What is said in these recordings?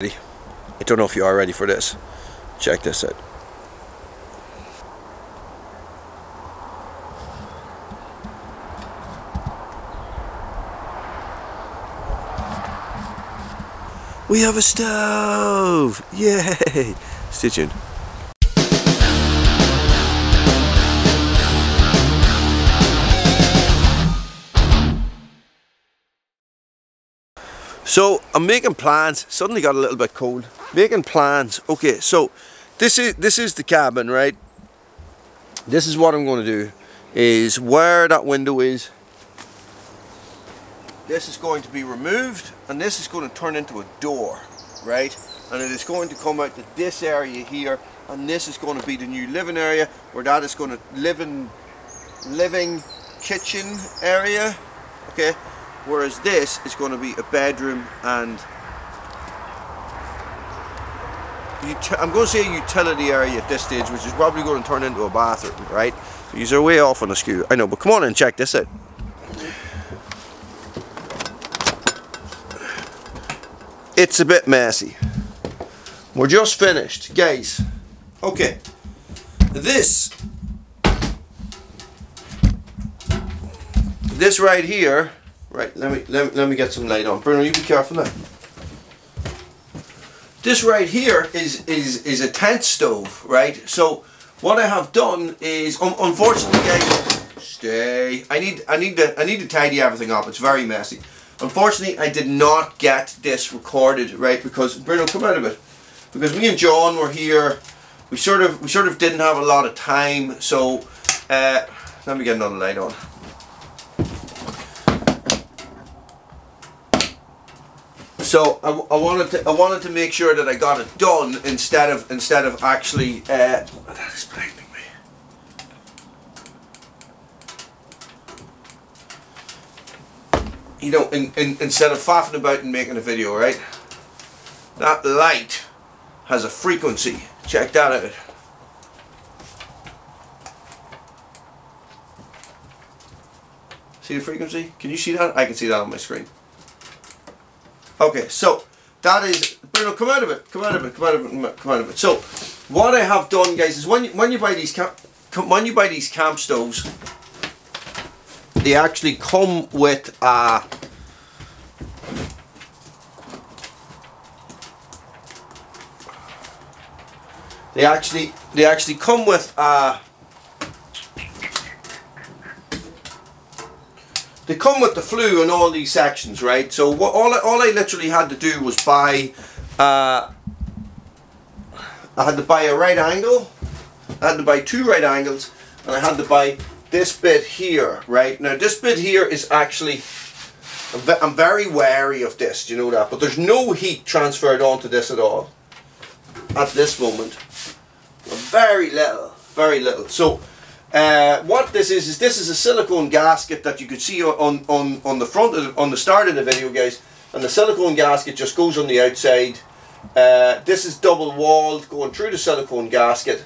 I don't know if you are ready for this. Check this out. We have a stove! Yay! Stay tuned. So I'm making plans. Suddenly got a little bit cold. Making plans. Okay, so this is this is the cabin, right? This is what I'm going to do. Is where that window is. This is going to be removed, and this is going to turn into a door, right? And it is going to come out to this area here, and this is going to be the new living area, where that is going to live in living kitchen area. Okay, whereas this is going to be a bedroom and I'm going to say a utility area at this stage which is probably going to turn into a bathroom right? These are way off on the skew. I know but come on and check this out. It's a bit messy. We're just finished guys. Okay. This this right here Right, let me, let me, let me get some light on. Bruno, you be careful now. This right here is, is, is a tent stove, right? So what I have done is, um, unfortunately guys, stay. I need, I need to, I need to tidy everything up. It's very messy. Unfortunately, I did not get this recorded, right? Because Bruno, come out of it. Because me and John were here. We sort of, we sort of didn't have a lot of time. So, uh, let me get another light on. So I, I, wanted to I wanted to make sure that I got it done instead of instead of actually uh, oh, that is blinding me. You know, in, in, instead of faffing about and making a video, right? That light has a frequency. Check that out. See the frequency? Can you see that? I can see that on my screen. Okay, so that is Bruno. Come out of it. Come out of it. Come out of it. Come out of it. So what I have done, guys, is when you, when you buy these camp when you buy these camp stoves, they actually come with a they actually they actually come with a they come with the flue in all these sections, right? So what, all, I, all I literally had to do was buy, uh, I had to buy a right angle, I had to buy two right angles, and I had to buy this bit here, right? Now this bit here is actually, I'm very wary of this, do you know that? But there's no heat transferred onto this at all, at this moment. Very little, very little. So uh, what this is is this is a silicone gasket that you could see on on on the front of the, on the start of the video guys. And the silicone gasket just goes on the outside. Uh, this is double walled going through the silicone gasket.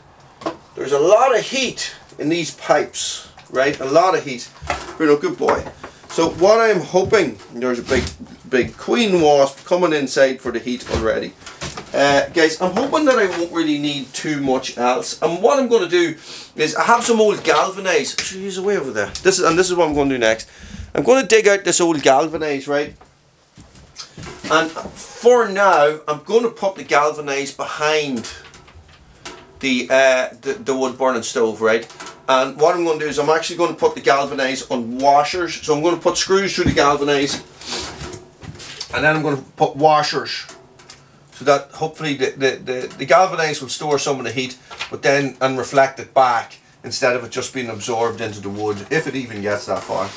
There's a lot of heat in these pipes right? A lot of heat. Bruno good boy. So what I'm hoping there's a big big queen wasp coming inside for the heat already uh, guys, I'm hoping that I won't really need too much else. And what I'm going to do is I have some old galvanized. She's away over there. This is and this is what I'm going to do next. I'm going to dig out this old galvanized, right? And for now, I'm going to put the galvanized behind the uh, the, the wood burning stove, right? And what I'm going to do is I'm actually going to put the galvanized on washers. So I'm going to put screws through the galvanized, and then I'm going to put washers so that hopefully the, the, the, the galvanized will store some of the heat but then and reflect it back instead of it just being absorbed into the wood if it even gets that far.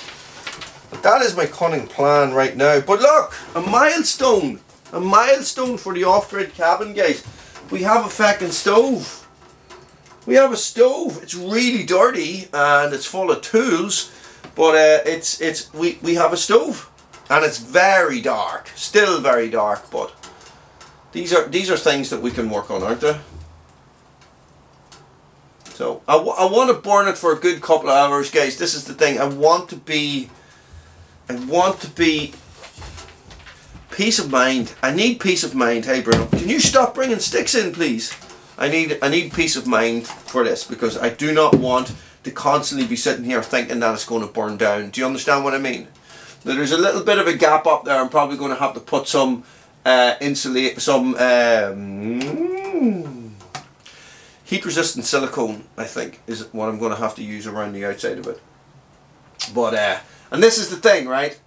But that is my cunning plan right now. But look a milestone. A milestone for the off-grid cabin guys. We have a fucking stove. We have a stove. It's really dirty and it's full of tools but uh, it's it's we, we have a stove. And it's very dark. Still very dark but these are these are things that we can work on, aren't they? So I, I want to burn it for a good couple of hours, guys. This is the thing. I want to be, I want to be peace of mind. I need peace of mind. Hey Bruno, can you stop bringing sticks in please? I need I need peace of mind for this because I do not want to constantly be sitting here thinking that it's going to burn down. Do you understand what I mean? Now, there's a little bit of a gap up there. I'm probably going to have to put some uh, insulate, some um, heat resistant silicone. I think is what I'm going to have to use around the outside of it. But uh, and this is the thing, right?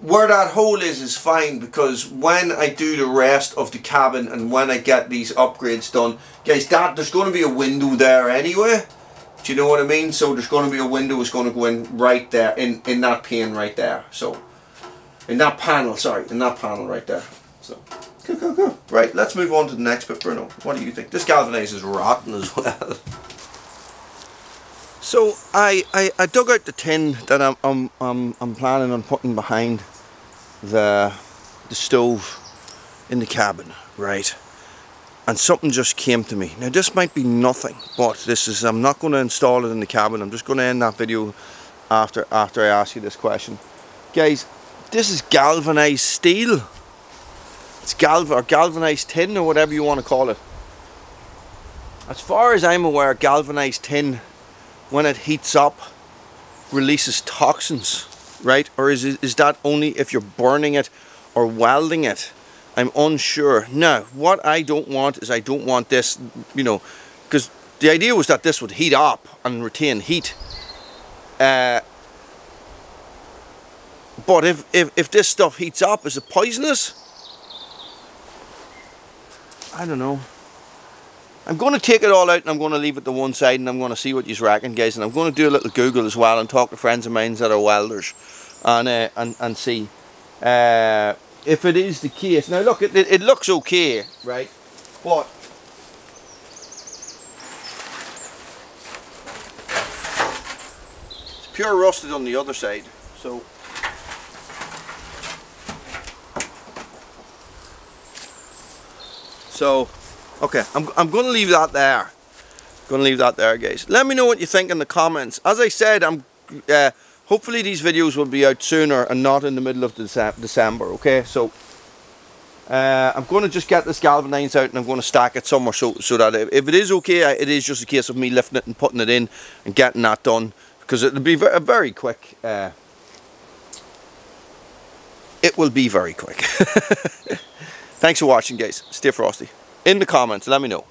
Where that hole is is fine because when I do the rest of the cabin and when I get these upgrades done, guys, that there's going to be a window there anyway. Do you know what I mean? So there's going to be a window that's going to go in right there, in, in that pane right there. So, in that panel, sorry, in that panel right there. So, cool, cool, cool. Right, let's move on to the next bit, Bruno. What do you think? This galvanize is rotten as well. So I, I, I dug out the tin that I'm, I'm, I'm, I'm planning on putting behind the, the stove in the cabin, right? and something just came to me. Now this might be nothing, but this is, I'm not going to install it in the cabin. I'm just going to end that video after, after I ask you this question. Guys, this is galvanized steel. It's galv or galvanized tin or whatever you want to call it. As far as I'm aware, galvanized tin, when it heats up, releases toxins, right? Or is, is that only if you're burning it or welding it? I'm unsure. Now, what I don't want is I don't want this, you know, because the idea was that this would heat up and retain heat. Uh, but if, if, if this stuff heats up, is it poisonous? I don't know. I'm going to take it all out and I'm going to leave it to one side and I'm going to see what you reckon, guys. And I'm going to do a little Google as well and talk to friends of mine that are welders and uh, and, and see. Uh, if it is the case. Now look, it, it looks okay, right? But it's pure rusted on the other side. So So okay, I'm I'm going to leave that there. Going to leave that there, guys. Let me know what you think in the comments. As I said, I'm uh, hopefully these videos will be out sooner and not in the middle of December okay so uh, I'm going to just get this galvanized out and I'm going to stack it somewhere so, so that if it is okay it is just a case of me lifting it and putting it in and getting that done because it'll be a very quick uh, it will be very quick thanks for watching guys. Stay frosty. In the comments let me know